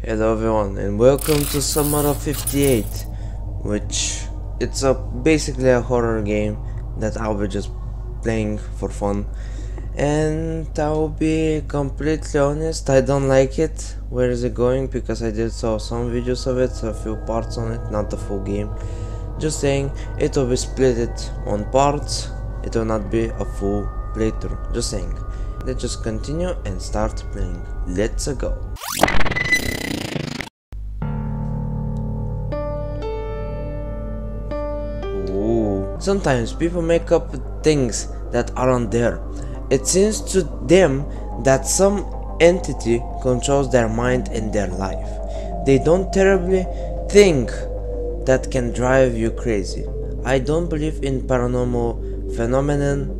Hello everyone and welcome to Summer of 58 which it's a basically a horror game that I'll be just playing for fun. And I'll be completely honest I don't like it. Where is it going? Because I did saw some videos of it a few parts on it not the full game. Just saying it will be split it on parts. It will not be a full playthrough. Just saying. Let's just continue and start playing. Let's go Sometimes people make up things that aren't there. It seems to them that some entity controls their mind and their life. They don't terribly think that can drive you crazy. I don't believe in paranormal phenomenon.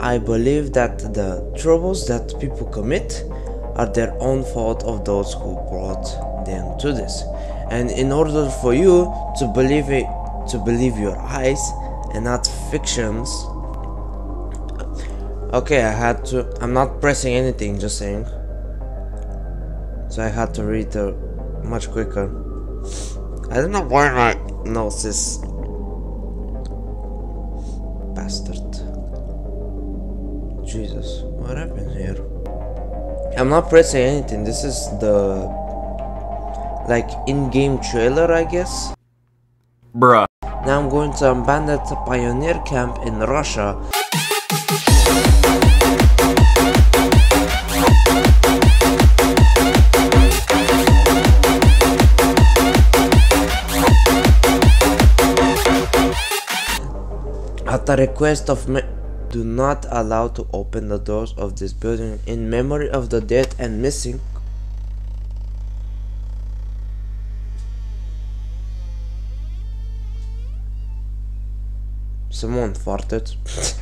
I believe that the troubles that people commit are their own fault of those who brought them to this. And in order for you to believe it to believe your eyes and not fictions. Okay, I had to. I'm not pressing anything, just saying. So I had to read it much quicker. I don't know why my nose is. Bastard. Jesus, what happened here? I'm not pressing anything. This is the. Like in game trailer, I guess. Bruh. Now I'm going to abandoned pioneer camp in Russia. At the request of me do not allow to open the doors of this building in memory of the dead and missing Someone farted.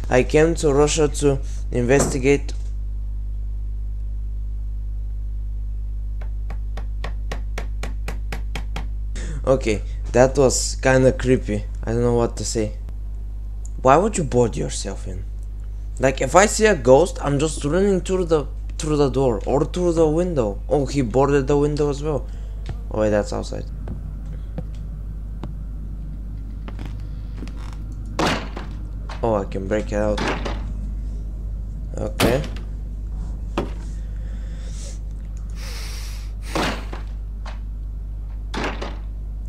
I came to Russia to investigate. Okay, that was kinda creepy. I don't know what to say. Why would you board yourself in? Like if I see a ghost, I'm just running through the through the door or through the window. Oh, he boarded the window as well. Oh wait, that's outside. Oh, I can break it out. Okay.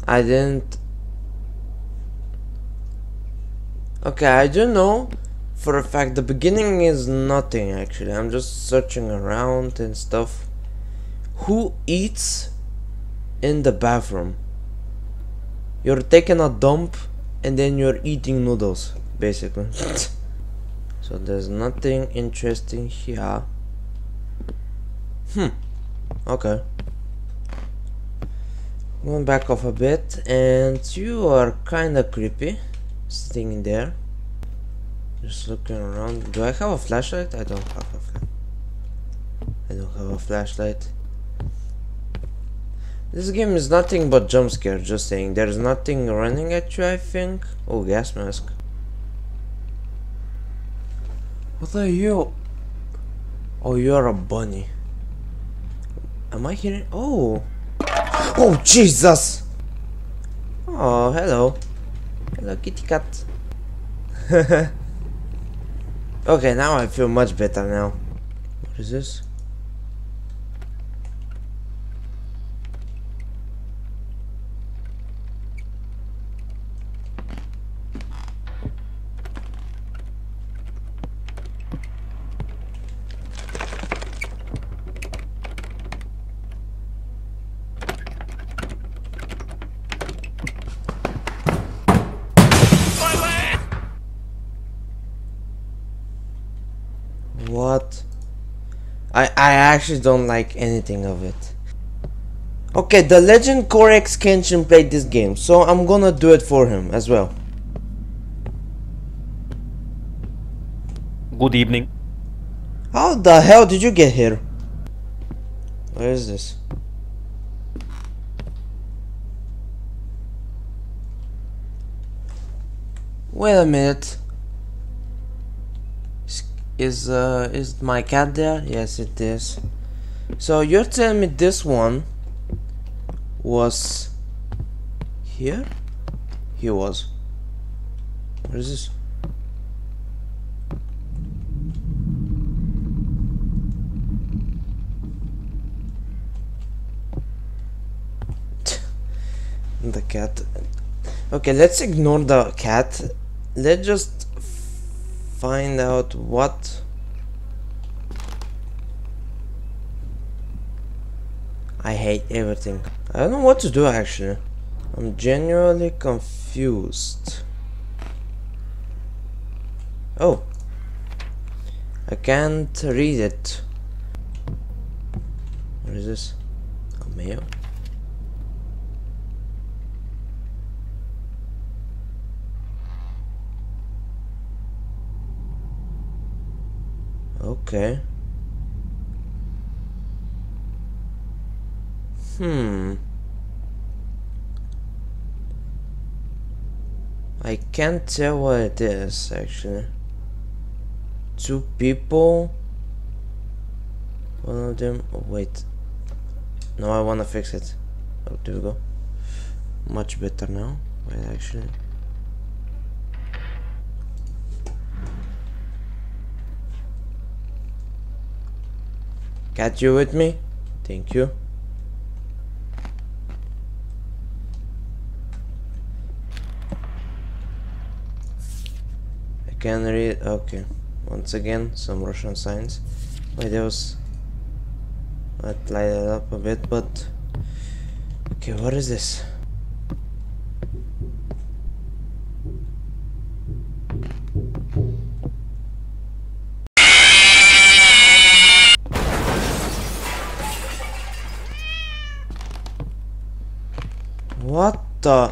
I didn't... Okay, I do know for a fact the beginning is nothing actually. I'm just searching around and stuff. Who eats in the bathroom? You're taking a dump and then you're eating noodles basically. So there's nothing interesting here. Hmm. Okay. Going back off a bit and you are kinda creepy sitting in there. Just looking around. Do I have a flashlight? I don't have a flashlight I don't have a flashlight this game is nothing but jump scare, just saying. There's nothing running at you, I think. Oh, gas mask. What are you? Oh, you're a bunny. Am I hearing? Oh. Oh, Jesus! Oh, hello. Hello, kitty cat. okay, now I feel much better now. What is this? What? I I actually don't like anything of it. Okay, the legend CoryxKenshin played this game, so I'm gonna do it for him as well. Good evening. How the hell did you get here? Where is this? Wait a minute. Is uh is my cat there? Yes it is. So you're telling me this one was here? He was. What is this? the cat. Okay, let's ignore the cat. Let's just find out what I hate everything. I don't know what to do actually. I'm genuinely confused. Oh. I can't read it. What is this? A mail? Okay. Hmm. I can't tell what it is actually. Two people. One of them. Oh, wait. No, I wanna fix it. Oh, there we go. Much better now. Wait, actually. Got you with me? Thank you. I can read okay once again some Russian signs was I'd light it up a bit but okay what is this What the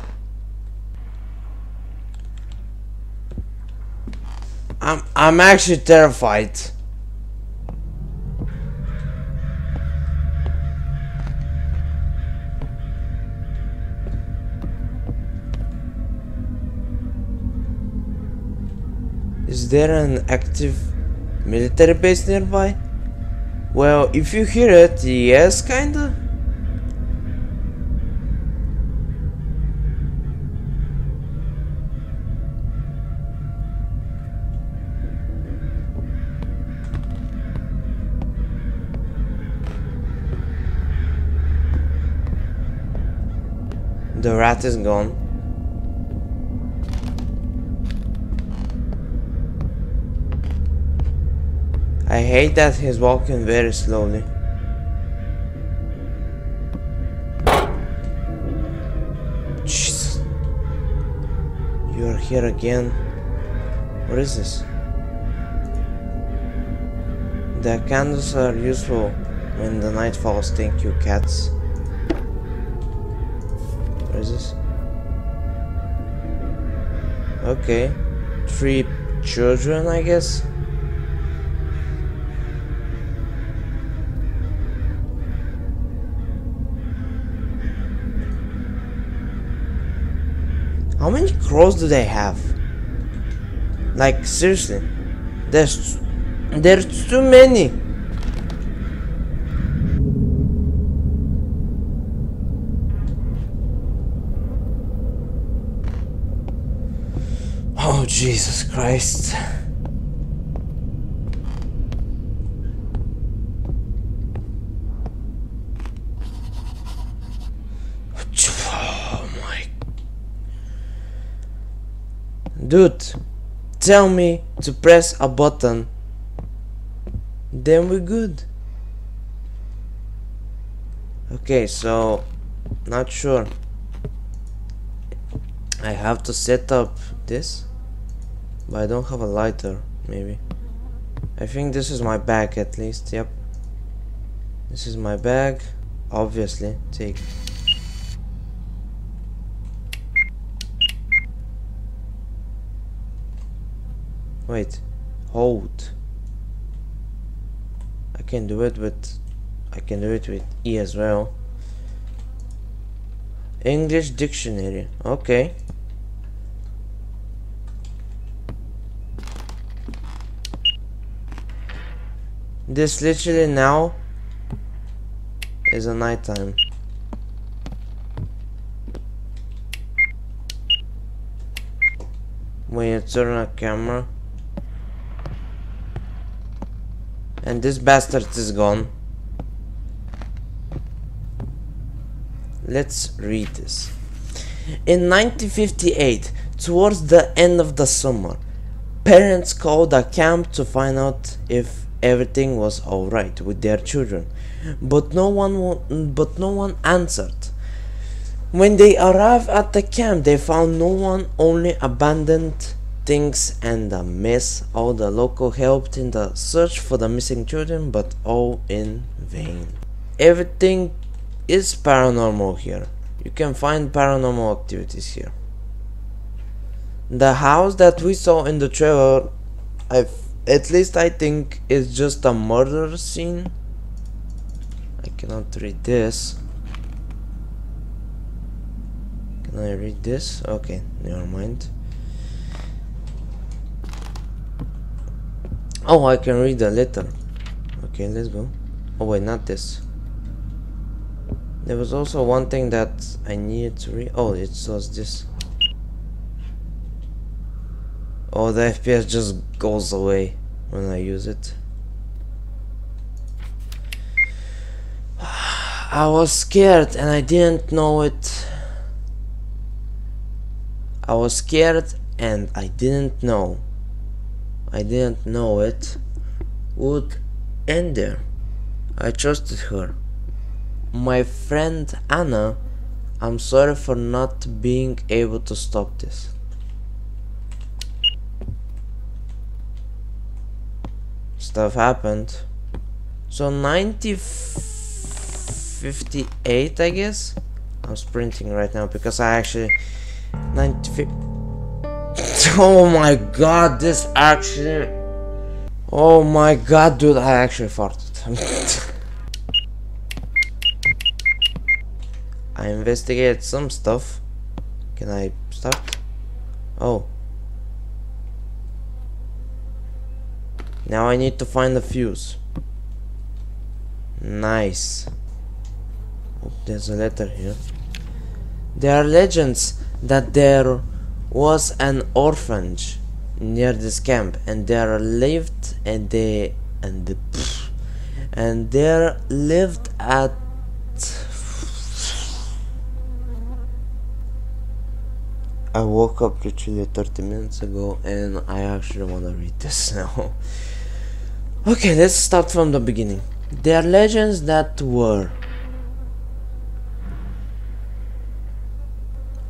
I'm I'm actually terrified. Is there an active military base nearby? Well, if you hear it, yes, kinda. The rat is gone. I hate that he's walking very slowly. Jesus. You're here again. What is this? The candles are useful when the night falls. Thank you, cats. This? Okay. Three children, I guess? How many crows do they have? Like, seriously. There's... There's too many. Oh, Jesus Christ. Oh my. Dude, tell me to press a button. Then we're good. Okay, so, not sure. I have to set up this, but I don't have a lighter, maybe. I think this is my bag at least, yep. This is my bag, obviously, take. Wait, hold. I can do it with, I can do it with E as well. English dictionary, okay. This literally now is a nighttime. When you turn a camera. And this bastard is gone. Let's read this. In 1958, towards the end of the summer, parents called a camp to find out if everything was alright with their children, but no one but no one answered. When they arrived at the camp, they found no one, only abandoned things and a mess. All the local helped in the search for the missing children, but all in vain. Everything is paranormal here. You can find paranormal activities here. The house that we saw in the trailer, i at least I think it's just a murder scene. I cannot read this. Can I read this? Okay, never mind. Oh, I can read the letter. Okay, let's go. Oh wait, not this. There was also one thing that I needed to read. Oh, it was this. Oh, the FPS just goes away when I use it. I was scared and I didn't know it. I was scared and I didn't know. I didn't know it would end there. I trusted her my friend Anna, I'm sorry for not being able to stop this. Stuff happened. So 1958 I guess? I'm sprinting right now because I actually 90 Oh my god, this actually Oh my god dude, I actually farted. I investigated some stuff. Can I start? Oh. Now I need to find the fuse. Nice. Oh, there's a letter here. There are legends that there was an orphanage near this camp and there lived and they and the and there lived at I woke up literally 30 minutes ago and I actually want to read this now. Okay, let's start from the beginning. There are legends that were.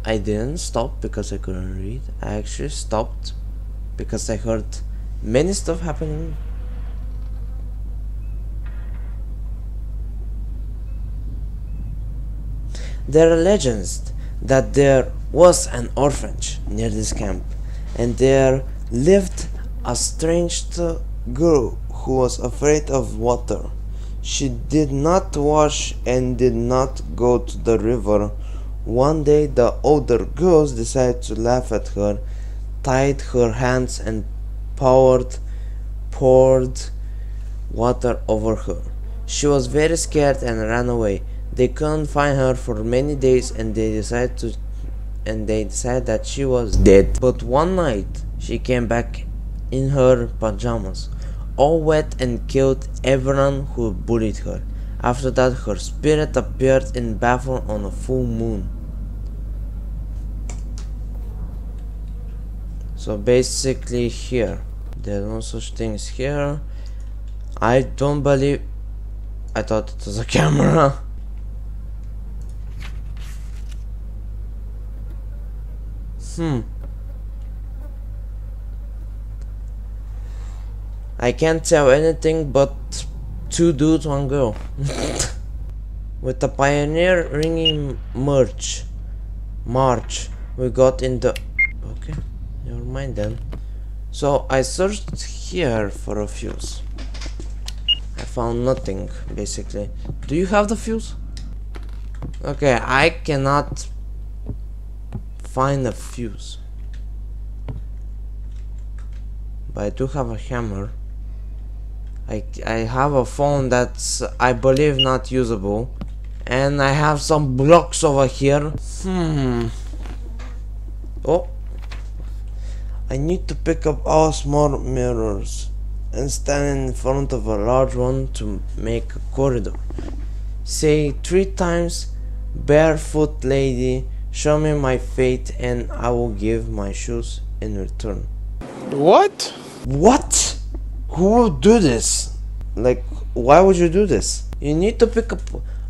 I didn't stop because I couldn't read. I actually stopped because I heard many stuff happening. There are legends that there was an orphanage near this camp, and there lived a strange girl who was afraid of water. She did not wash and did not go to the river. One day the older girls decided to laugh at her, tied her hands and poured poured water over her. She was very scared and ran away. They couldn't find her for many days and they decided to and they decided that she was dead. But one night she came back in her pajamas, all wet and killed everyone who bullied her. After that her spirit appeared in bathroom on a full moon. So basically here, there are no such things here. I don't believe I thought it was a camera. Hmm. I can't tell anything but two dudes, one girl. With the pioneer ringing merch, march, we got in the. Okay, never mind then. So I searched here for a fuse. I found nothing, basically. Do you have the fuse? Okay, I cannot find a fuse. But I do have a hammer. I, I have a phone that's, I believe, not usable. And I have some blocks over here. Hmm. Oh. I need to pick up all small mirrors and stand in front of a large one to make a corridor. Say three times, barefoot lady, show me my fate and I will give my shoes in return. What? What? Who would do this? Like, why would you do this? You need to pick up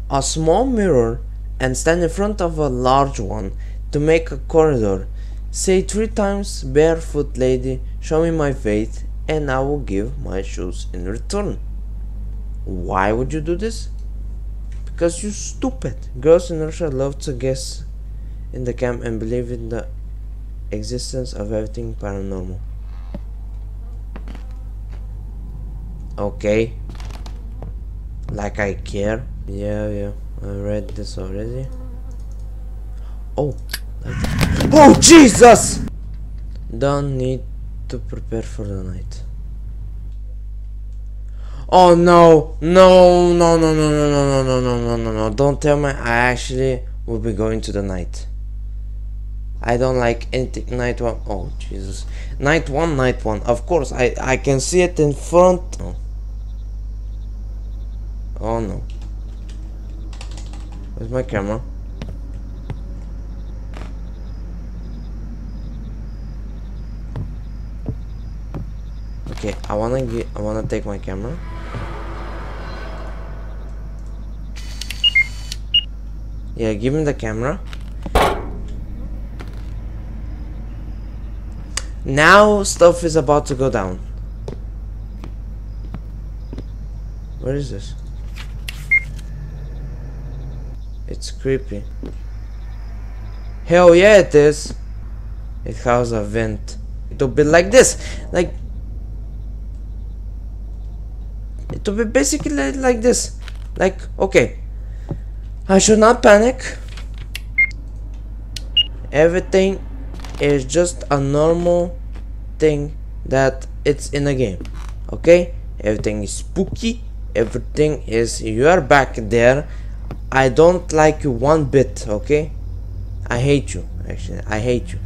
a small mirror and stand in front of a large one to make a corridor. Say three times, barefoot lady, show me my fate, and I will give my shoes in return. Why would you do this? Because you stupid. Girls in Russia love to guess in the camp and believe in the existence of everything paranormal. Okay. Like I care. Yeah, yeah. I read this already. Oh. Oh Jesus! Don't need to prepare for the night. Oh no, no, no, no, no, no, no, no, no, no, no, no, no, don't tell me I actually will be going to the night. I don't like anything night one. Oh Jesus, night one, night one. Of course, I I can see it in front. Oh, oh no. Where's my camera? Okay, I wanna get. I wanna take my camera. Yeah, give me the camera. Now stuff is about to go down. Where is this? It's creepy. Hell yeah it is. It has a vent. It'll be like this. Like It'll be basically like this. Like, okay. I should not panic. Everything is just a normal thing that it's in a game. Okay? Everything is spooky. Everything is you are back there. I don't like you one bit, okay? I hate you, actually. I hate you.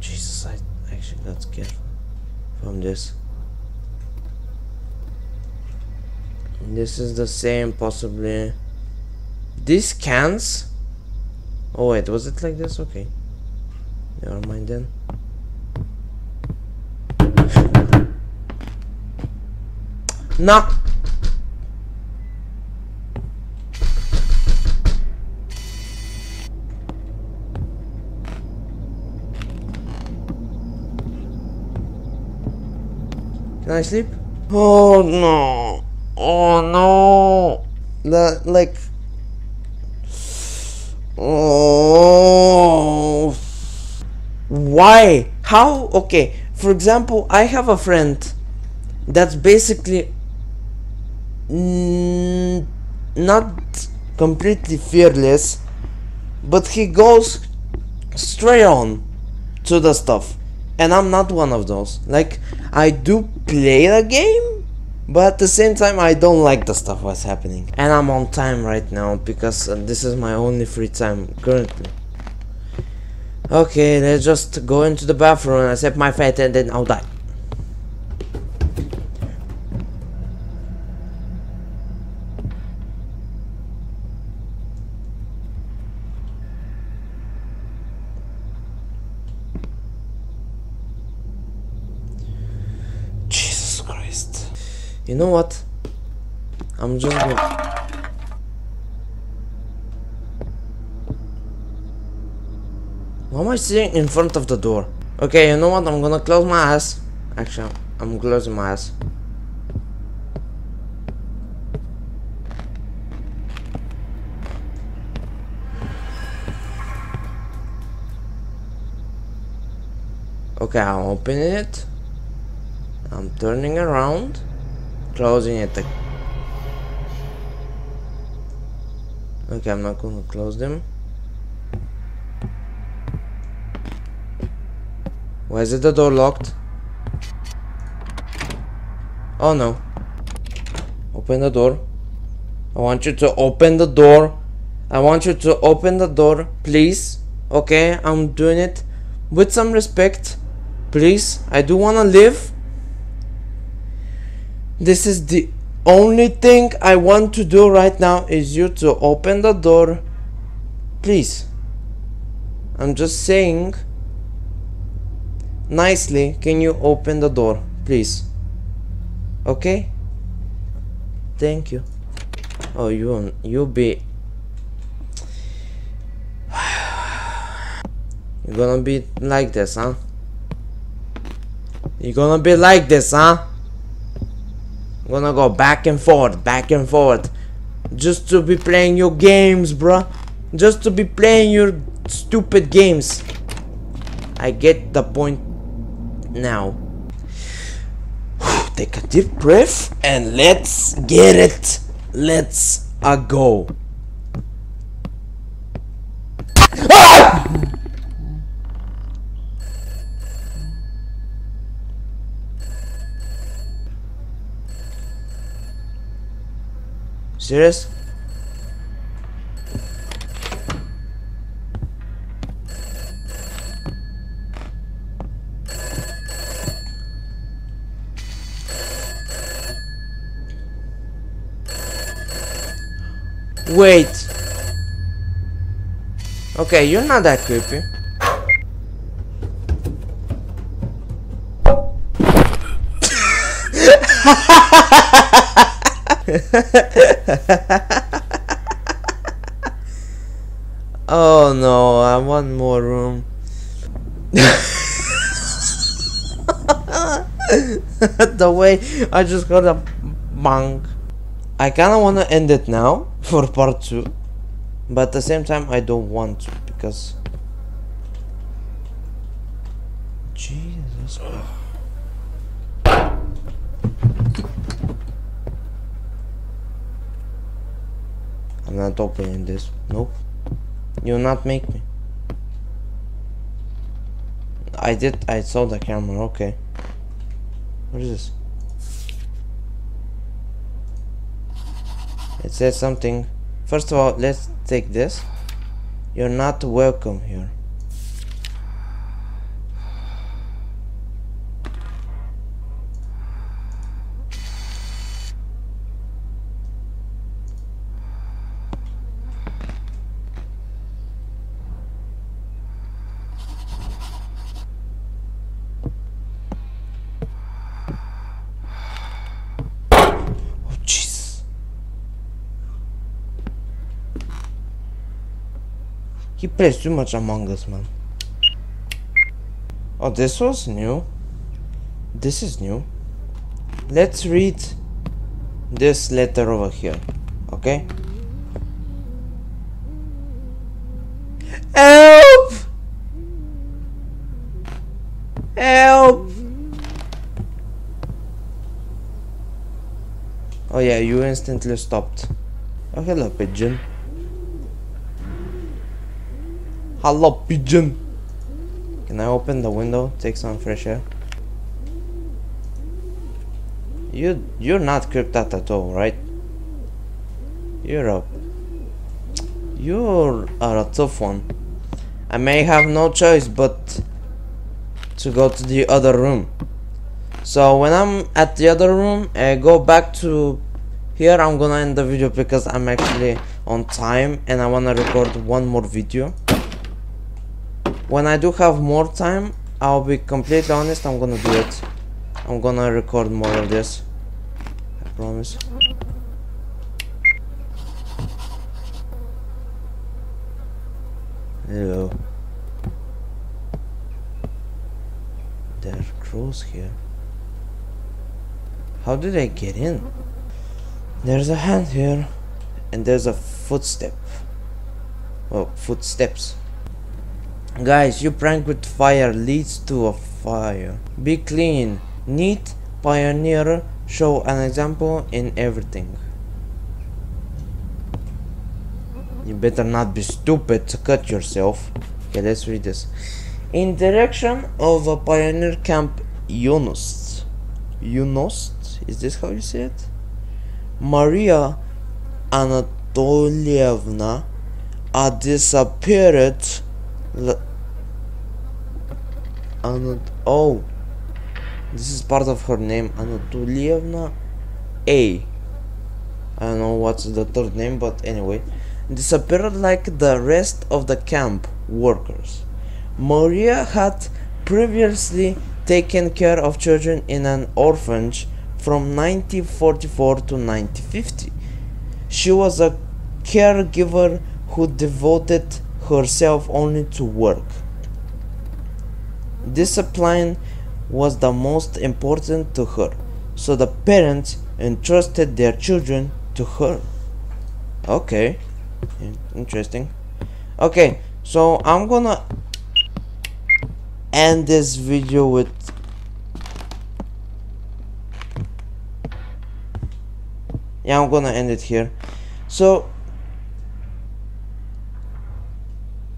Jesus, I actually got scared from this. This is the same, possibly. These cans? Oh wait, was it like this? Okay. Never mind then. Knock! Can I sleep? Oh no! Oh no! The, like. Oh. Why? How? Okay. For example, I have a friend that's basically not completely fearless, but he goes straight on to the stuff. And I'm not one of those. Like, I do play the game, but at the same time, I don't like the stuff what's happening. And I'm on time right now because uh, this is my only free time currently. Okay, let's just go into the bathroom and accept my fate and then I'll die. Jesus Christ. You know what? I'm just gonna... Why am I sitting in front of the door? Okay, you know what? I'm gonna close my eyes. Actually, I'm closing my eyes. Okay, I'm opening it. I'm turning around, closing it. Okay, I'm not gonna close them. Why is it the door locked? Oh no. Open the door. I want you to open the door. I want you to open the door, please. Okay, I'm doing it with some respect. Please, I do wanna live. This is the only thing I want to do right now is you to open the door. Please. I'm just saying nicely, can you open the door, please? Okay? Thank you. Oh, you you'll be You're gonna be like this, huh? You're gonna be like this, huh? Gonna go back and forth, back and forth. Just to be playing your games, bruh. Just to be playing your stupid games. I get the point now. Take a deep breath and let's get it. Let's a go. Ah! Serious? Wait. Okay, you're not that creepy. oh no, I want more room. the way I just got a bang. I kinda wanna end it now for part 2. But at the same time I don't want to because Jesus Christ. I'm not opening this. Nope. You'll not make me. I did. I saw the camera. Okay. What is this? It says something. First of all, let's take this. You're not welcome here. He plays too much Among Us, man. Oh, this was new. This is new. Let's read this letter over here, okay? Help! Help! Oh yeah, you instantly stopped. Oh hello, pigeon. Hello, pigeon. Can I open the window? Take some fresh air. You you're not creeped at all, right? You're a you're a tough one. I may have no choice but to go to the other room. So when I'm at the other room, I go back to here. I'm gonna end the video because I'm actually on time and I wanna record one more video when I do have more time I'll be completely honest I'm gonna do it. I'm gonna record more of this. I promise. Hello. There are crows here. How did I get in? There's a hand here and there's a footstep. Well footsteps Guys, you prank with fire leads to a fire. Be clean, neat, pioneer, show an example in everything. You better not be stupid to cut yourself. Okay, let's read this. In direction of a pioneer camp Yunost. Yunost? Is this how you say it? Maria Anatolievna a disappeared L oh this is part of her name Anatolievna A. I don't know what's the third name but anyway. Disappeared like the rest of the camp workers. Maria had previously taken care of children in an orphanage from 1944 to 1950 she was a caregiver who devoted herself only to work. Discipline was the most important to her, so the parents entrusted their children to her. Okay, interesting. Okay, so I'm gonna end this video with yeah I'm gonna end it here so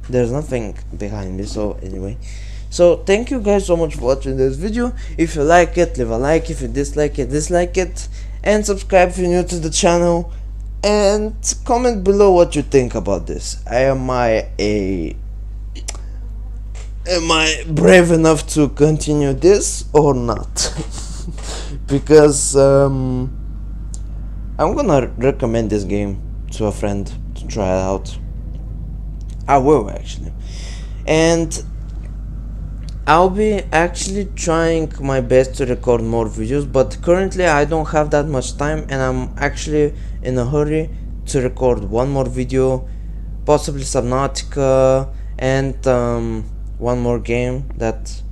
there's nothing behind me so anyway. So thank you guys so much for watching this video. If you like it leave a like. If you dislike it dislike it. And subscribe if you're new to the channel. And comment below what you think about this. Am i a am i brave enough to continue this or not? Because um i'm gonna recommend this game to a friend to try it out I will actually. And I'll be actually trying my best to record more videos but currently I don't have that much time and I'm actually in a hurry to record one more video possibly Subnautica and um, one more game that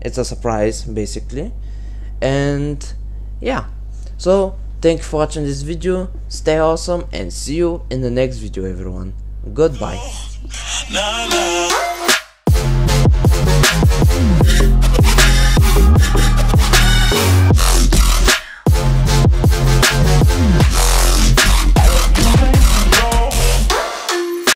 it's a surprise basically. And yeah. So thank you for watching this video. Stay awesome and see you in the next video everyone Goodbye.